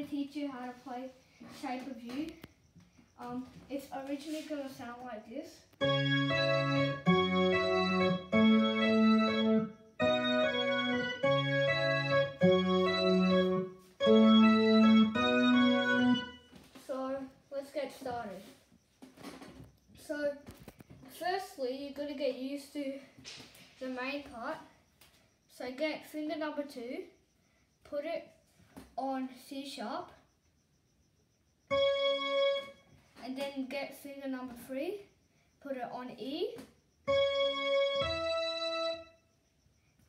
going to teach you how to play Shape of You. Um, it's originally going to sound like this. So let's get started. So firstly, you're going to get used to the main part. So get finger number two, put it on C sharp, and then get finger number three, put it on E,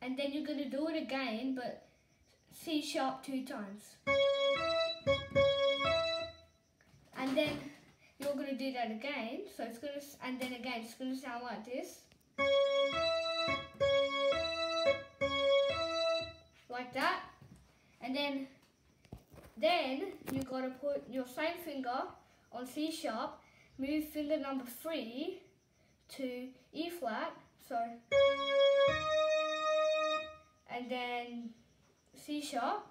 and then you're going to do it again, but C sharp two times. And then you're going to do that again, so it's going to, and then again, it's going to sound like this. Like that. And then, then you got to put your same finger on C sharp, move finger number three to E flat, so, and then C sharp,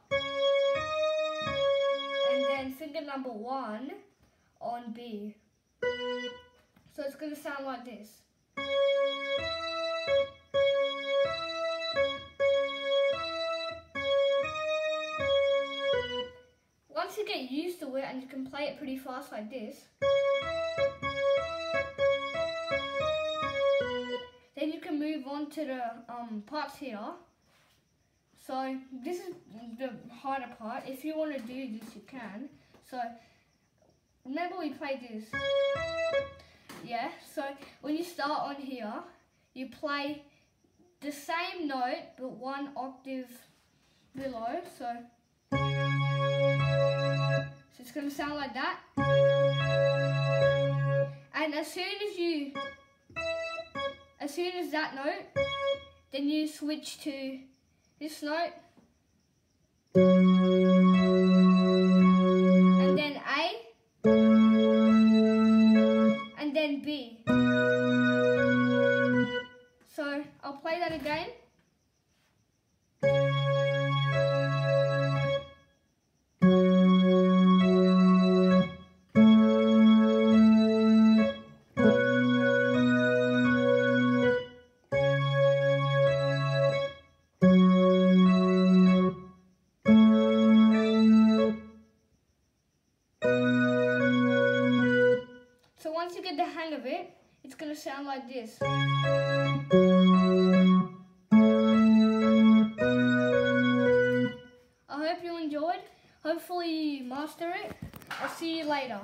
and then finger number one on B. So it's going to sound like this. Get used to it and you can play it pretty fast like this, then you can move on to the um, parts here. So this is the harder part. If you want to do this, you can. So remember we played this. Yeah, so when you start on here, you play the same note but one octave below. So, sound like that. And as soon as you, as soon as that note, then you switch to this note. And then A. And then B. So I'll play that again. Once you get the hang of it, it's going to sound like this. I hope you enjoyed. Hopefully you master it. I'll see you later.